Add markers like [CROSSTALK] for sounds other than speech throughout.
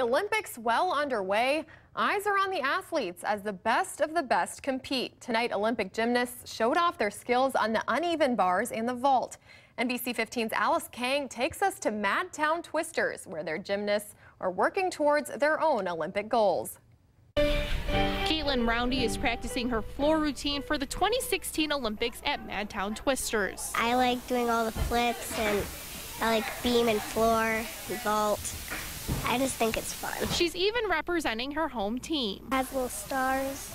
Olympics well underway. Eyes are on the athletes as the best of the best compete. Tonight, Olympic gymnasts showed off their skills on the uneven bars and the vault. NBC 15's Alice Kang takes us to Madtown Twisters, where their gymnasts are working towards their own Olympic goals. Caitlin Roundy is practicing her floor routine for the 2016 Olympics at Madtown Twisters. I like doing all the flips and I like beam and floor and vault. I just think it's fun. She's even representing her home team. It has little stars,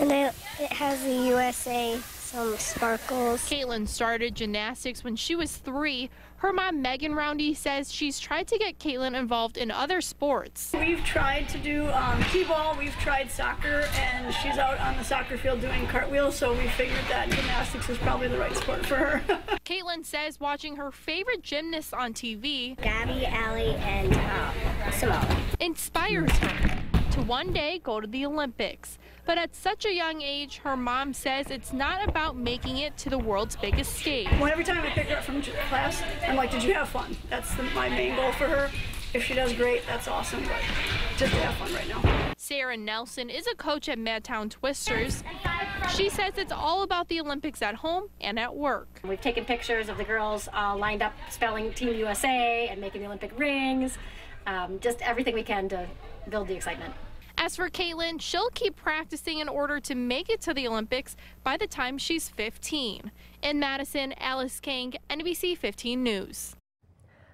and it, it has the USA, some sparkles. Caitlin started gymnastics when she was three. Her mom, Megan Roundy, says she's tried to get Caitlin involved in other sports. We've tried to do um, t-ball, we've tried soccer, and she's out on the soccer field doing cartwheels, so we figured that gymnastics is probably the right sport for her. [LAUGHS] Caitlin says watching her favorite gymnasts on TV, Gabby, Allie, and uh, Simone, inspires her to one day go to the Olympics. But at such a young age, her mom says it's not about making it to the world's biggest stage. Well, every time I pick her up from class, I'm like, did you have fun? That's the, my main goal for her. If she does great, that's awesome, but just to have fun right now. Sarah Nelson is a coach at Madtown Twisters. She says it's all about the Olympics at home and at work. We've taken pictures of the girls uh, lined up spelling Team USA and making the Olympic rings. Um, just everything we can to build the excitement. As for Caitlin, she'll keep practicing in order to make it to the Olympics by the time she's 15. In Madison, Alice Kang, NBC 15 News.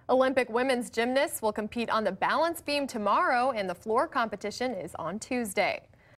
Olympic women's gymnasts will compete on the balance beam tomorrow, and the floor competition is on Tuesday.